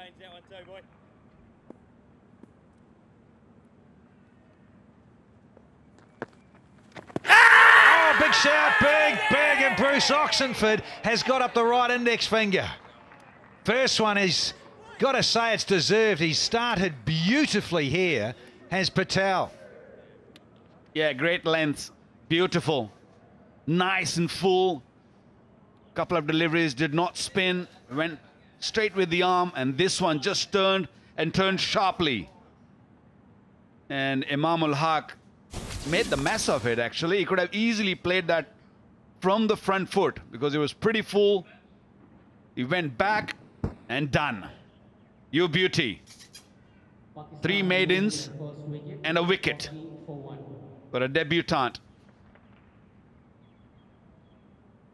change that one too, boy. Oh, big shout, big, big, and Bruce Oxenford has got up the right index finger. First one is, got to say it's deserved. He started beautifully here, has Patel. Yeah, great length. Beautiful. Nice and full. Couple of deliveries did not spin. Went straight with the arm. And this one just turned and turned sharply. And Imam ul Haq made the mess of it, actually. He could have easily played that from the front foot because it was pretty full. He went back and done. You beauty. Three maidens and a wicket for a debutant.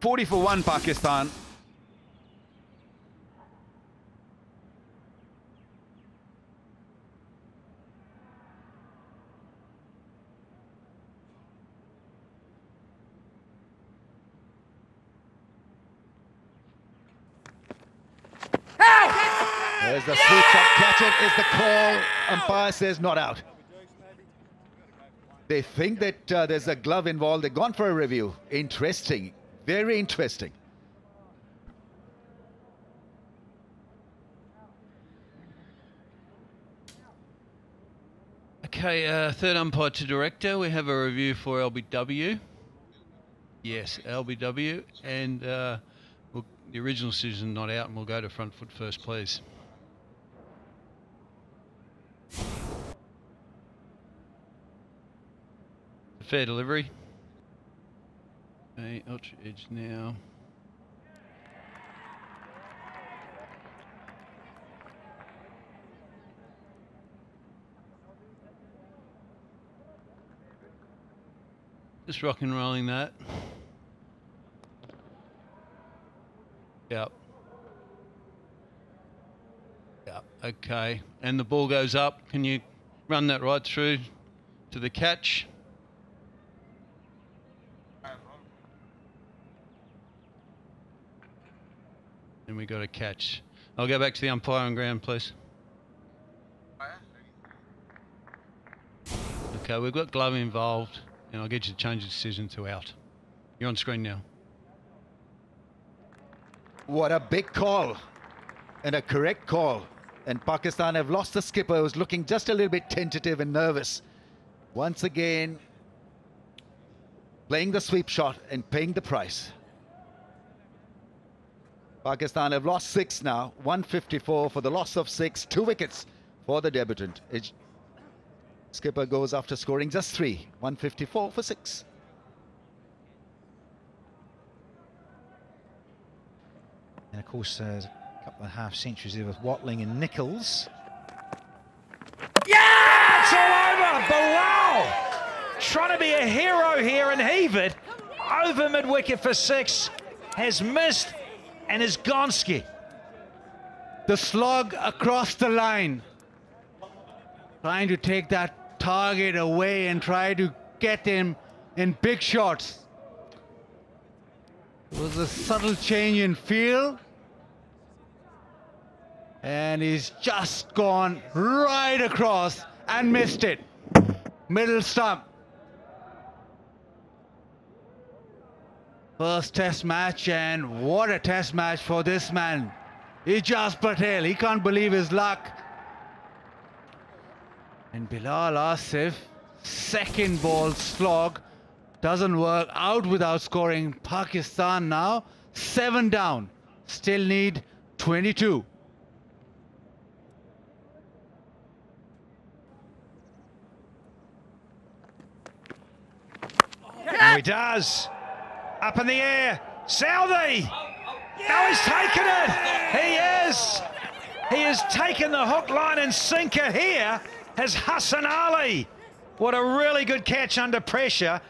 40 for 1 Pakistan. There's the sweet shot. Catch it is the call. Umpire says not out. They think that uh, there's a glove involved. They've gone for a review. Interesting. Very interesting. Okay, uh, third umpire to director. We have a review for LBW. Yes, LBW. And uh, we'll, the original decision not out, and we'll go to front foot first, please. Fair delivery. Okay, ultra edge now. Just rock and rolling that. Yep. Yep. Okay. And the ball goes up. Can you run that right through to the catch? We got a catch. I'll go back to the umpire on ground, please. Okay, we've got glove involved, and I'll get you to change the decision to out. You're on screen now. What a big call and a correct call. And Pakistan have lost the skipper who was looking just a little bit tentative and nervous. Once again, playing the sweep shot and paying the price. Pakistan have lost six now, 154 for the loss of six, two wickets for the debutant. It, skipper goes after scoring just three, 154 for six. And of course, uh, a couple of half centuries there with Watling and Nicholls. Yeah! It's all over! Bilal! Trying to be a hero here and heave it over mid wicket for six. Has missed and is Gonski. The slog across the line. Trying to take that target away and try to get him in big shots. It was a subtle change in feel. And he's just gone right across and missed it. Middle stump. First test match and what a test match for this man. Ajaz Patel, he can't believe his luck. And Bilal Asif, second ball slog, doesn't work out without scoring. Pakistan now, seven down, still need 22. Now he does. Up in the air. Southee. Now he's taken it. He is. He has taken the hook, line, and sinker here. Has Hassan Ali. What a really good catch under pressure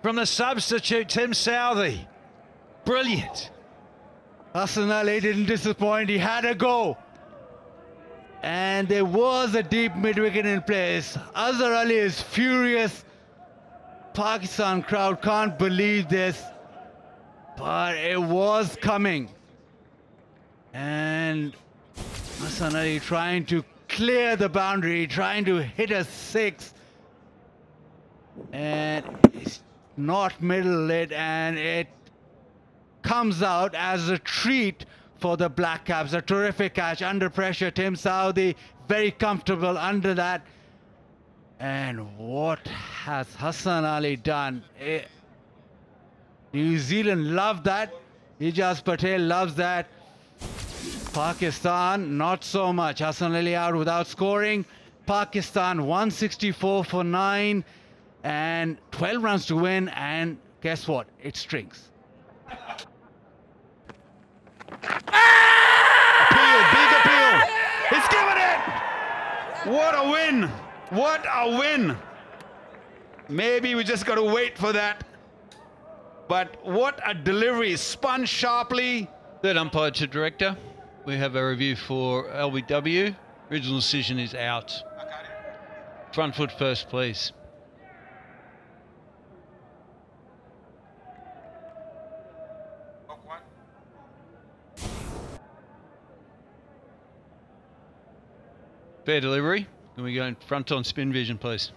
from the substitute, Tim Southee. Brilliant. Hassan Ali didn't disappoint. He had a go. And there was a deep mid wicket in place. Azhar Ali is furious. Pakistan crowd can't believe this. But it was coming. And Hassan Ali trying to clear the boundary, trying to hit a six. And it's not middle lit, and it comes out as a treat for the Black Caps. A terrific catch under pressure. Tim Southee very comfortable under that. And what has Hassan Ali done? Eh, New Zealand love that. Ajaz Patel loves that. Pakistan, not so much. Hassan Ali out without scoring. Pakistan 164 for 9 and 12 runs to win. And guess what? It strings. Appeal, big appeal. He's given it. What a win. What a win. Maybe we just got to wait for that. But what a delivery. Spun sharply. Third umpire to director. We have a review for LBW. Original decision is out. Front foot first, please. Fair delivery. Can we go in front on spin vision, please?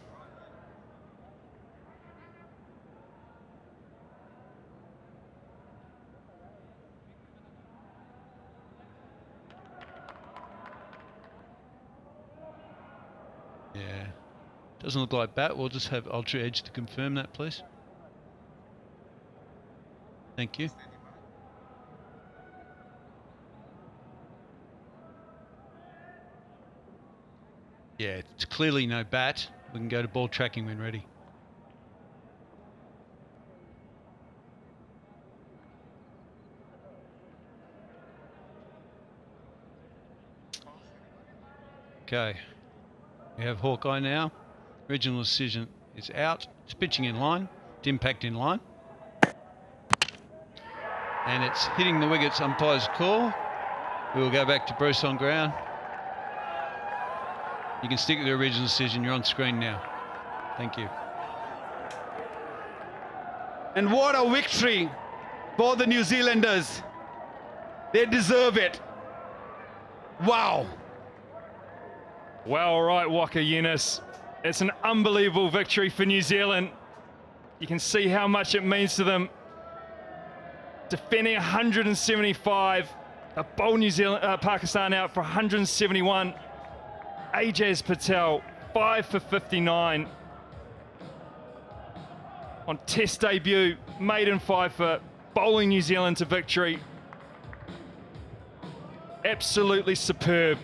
Yeah. Doesn't look like bat. We'll just have Ultra Edge to confirm that, please. Thank you. Yeah, it's clearly no bat. We can go to ball tracking when ready. Okay. We have Hawkeye now. Original decision is out. It's pitching in line. It's impact in line. And it's hitting the wickets. Umpire's call. We will go back to Bruce on ground. You can stick with the original decision. You're on screen now. Thank you. And what a victory for the New Zealanders. They deserve it. Wow. Well, all right, Waqar Younis. It's an unbelievable victory for New Zealand. You can see how much it means to them. Defending 175, a bowl New Zealand, uh, Pakistan out for 171. Ajaz Patel, 5 for 59. On test debut, maiden five for bowling New Zealand to victory. Absolutely superb.